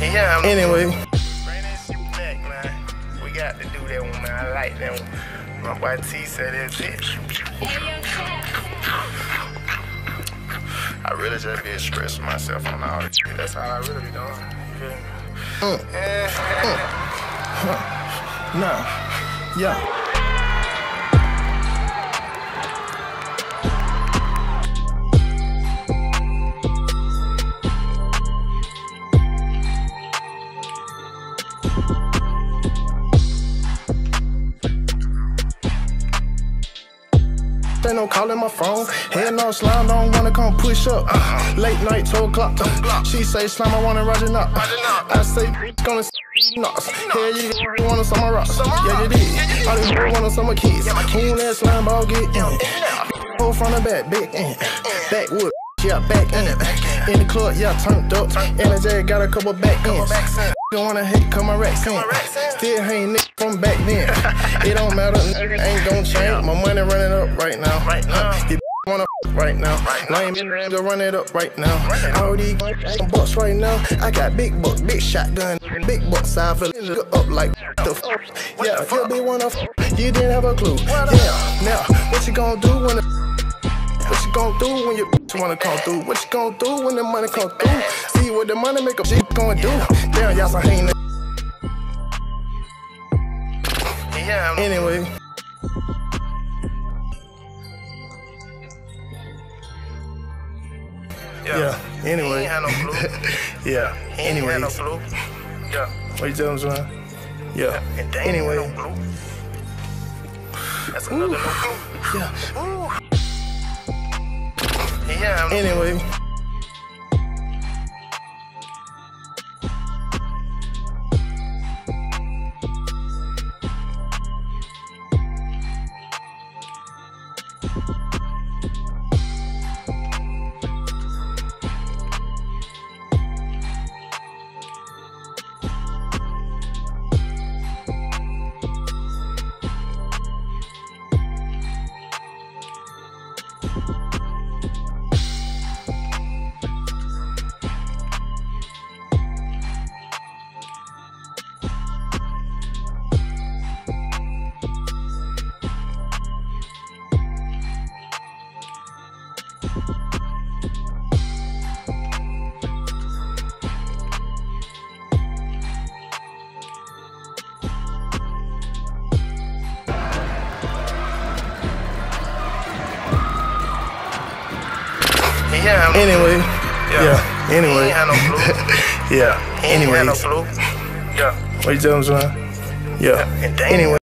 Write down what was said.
Yeah, I'm Anyway, Bring that shit back, man. We got to do that one, man. I like that one. My boy T said that's it. I really just be expressing myself on all this shit. That's all I really be doing. You feel me? Mm. Yeah. Mm. nah, yeah. Ain't no calling my phone. Head no slime, don't wanna come push up. Late night, 12 o'clock. She say slime, I wanna ride it up. I say, gonna nuts. Hell, you wanna summer rocks. Yeah, you did. All these wanna summer kids. Who that slime ball get in? Go from the back, big in. Backwood. Yeah, back in it. In the club, yeah, turned up. And I got a couple back ends. Don't wanna hate, come my racks in. Still hang nigga from back then. it don't matter, ain't gon' change. My money running up right now. Right now. You wanna right now. Lame go run it up right now. All these bucks right now. I got big bucks, big shotgun, big bucks. I feel it up like the f- Yeah, you be wanna f- You didn't have a clue. Yeah, now what you gonna do when the what you gon' do when your bitch wanna come through? What you gon' do when the money come through? See what the money make a shit gon' do. Damn, y'all some hating. Yeah, Anyway, yeah. He Anyway, ain't had no yeah. He ain't had no. Yeah. what you son? Yeah. And they ain't Anyway, had no. That's another no clue. yeah. Ooh. Yeah, Anyway. Yeah, I'm Anyway. Yeah. Anyway. ain't had no clue. Yeah. He ain't had no Anyways. clue. Yeah. What you tell him, son? Yeah. Ain't Anyway.